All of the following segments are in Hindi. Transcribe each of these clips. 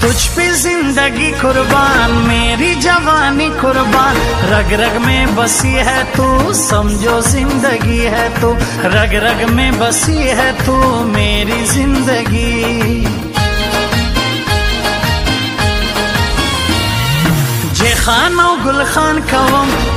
तुझ पे ज़िंदगी कुर्बान, मेरी जवानी कुर्बान। रग रग में बसी है तू, समझो ज़िंदगी है तू। रग रग में बसी है तू, मेरी ज़िंदगी। जे खान और गुल खान कवम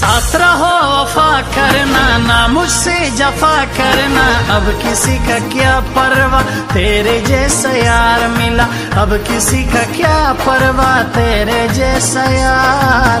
साथ रहो वफा करना ना मुझसे जफा करना अब किसी का क्या परवा तेरे जैसा यार मिला अब किसी का क्या परवा तेरे जैसा यार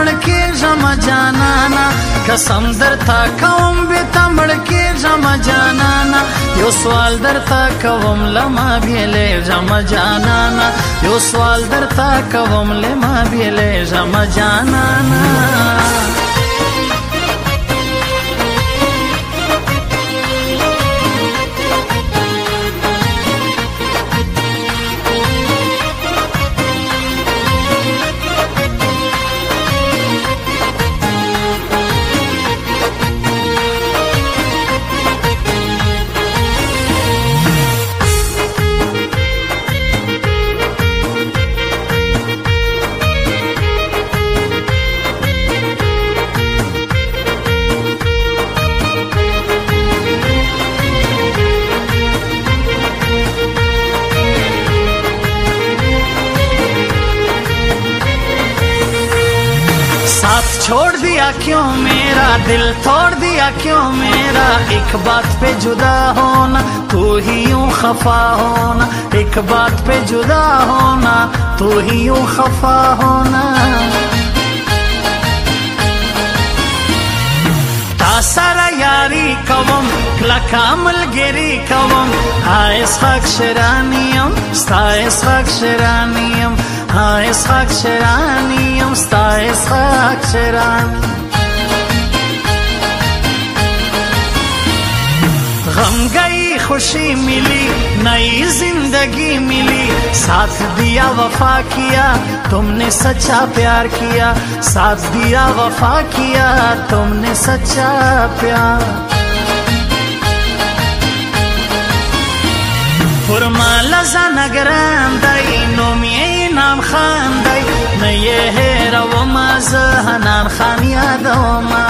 तमड़के जमा जाना ना। कसम दर था कौम बे तमड़के जमा जाना ना। यो सवाल दर था कवम लमा भेले जमा जाना ना। यो सवाल दर था कवम ले मा भेले जमा जाना ना। क्यों मेरा दिल तोड़ दिया? क्यों मेरा एक बात पे जुदा होना? तू ही यूँ खफा होना। एक बात पे जुदा होना, तू ही यूँ खफा होना। सारा यारी कवम क्लकामल गिरी कवम। हायस स्तायस हक शरानियम हायस हक शरानियम। स्तायस खुशी मिली, नई ज़िंदगी मिली। साथ दिया, वफा किया, तुमने सच्चा प्यार किया। साथ दिया, वफा किया, तुमने सच्चा प्यार। फुरमालजा नगरान दई, नोमी नाम खान दई। न ये है रवमा जहनान खान यादवमा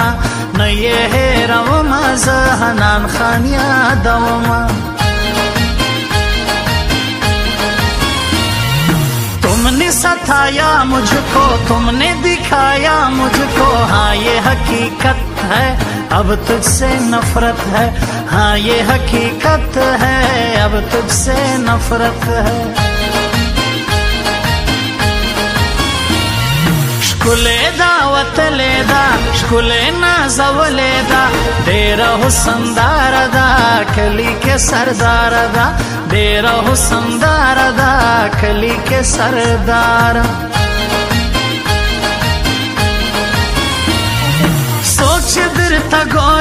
ये है रवमा जहनान खान यादवमा। तुमने सताया मुझको, तुमने दिखाया मुझको। हाँ ये हकीकत है, अब तुझसे नफरत है। हाँ ये हकीकत है, अब तुझसे नफरत है। škule ಬತ್ತಲೇದ ಶುಲೇನ ಸವಲೇದ ದೇರಹು ಸಂದಾರದ ಕಲಿಕೆ ಸರ್ದಾರದ ದೇರಹು ಸಂದಾರದ ಕಲಿಕೆ ಸರ್ದಾರ ಸೋಕ್ಷ ದಿರ್ತ ಗೋ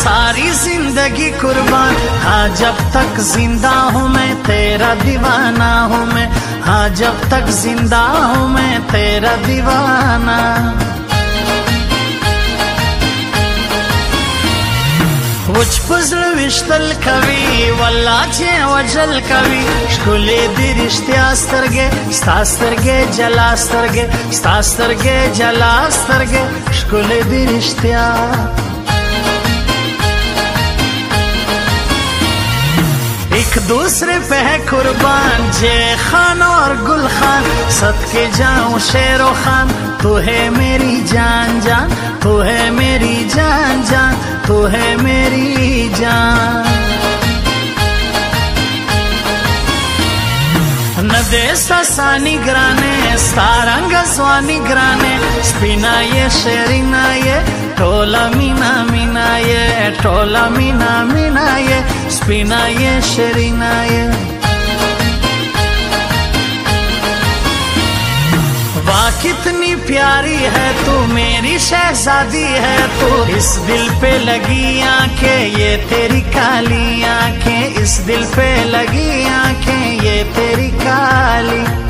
सारी ज़िंदगी कुर्बान। हाँ जब तक ज़िंदा हूँ मैं, तेरा दीवाना हूँ मैं। हाँ जब तक ज़िंदा हूँ मैं, तेरा दीवाना। कुछ पुजल विश्तल कवि, वल्ला वल्लाचे वजल कवि। स्कूले दिरिश्त्यास्तर गे स्तास्तर गे जलास्तर गे स्तास्तर गे जलास्तर गे स्कूले रिश्ते एक दूसरे पे है कुर्बान जय खान और गुल खान सदके जाऊँ शेरो खान, तू है मेरी जान जान, तू है मेरी जान जान, तू है मेरी जान। न दे ससानी ग्राने सारंग स्वानी ग्राने स्पिना ये शेरिना ये टोला मीना मीना ये टोला वाह, कितनी प्यारी है तू, मेरी शहजादी है तू। इस दिल पे लगी आँखें, ये तेरी काली आँखें। इस दिल पे लगी आँखें, ये तेरी काली।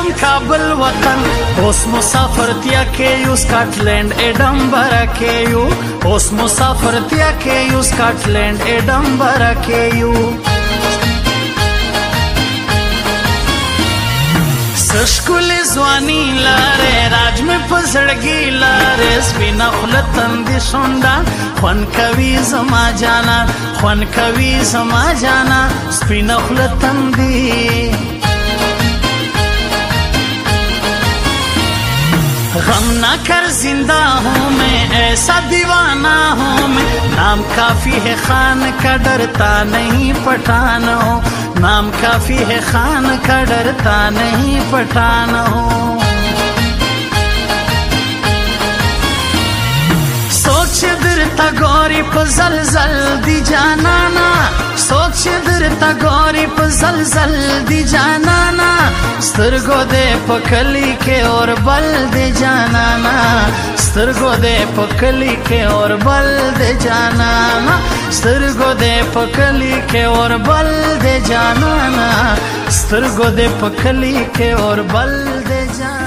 कसम काबुल वतन। होस मुसाफर त्या के यू, स्कॉटलैंड, एडम्बर के यू। होस मुसाफर त्या के यू, स्कॉटलैंड, एडम्बर के यू। सशकुल जवानी लारे, राज में पसड़गी लारे। स्पिना खुलतन दिशोंडा खन कवि समा जाना फन कवि समा जाना। स्पिना खुलतन तंदी गम ना कर ज़िंदा हूँ मैं, ऐसा दीवाना हूँ मैं। नाम काफ़ी है खान का डरता नहीं, पठान हो। नाम काफ़ी है खान का डरता नहीं, पठान हो। सोच दिल तगोरी पजल जल्दी जाना ना। सोचदर तगोरी पजलजल दी जाना ना। स्तरगो दे पकली के और बल दे जाना ना। स्तरगो दे पकली के और बल दे जाना ना। स्तरगो दे पकली के और बल दे जाना ना। स्तरगो दे पकली के और बल दे जाना।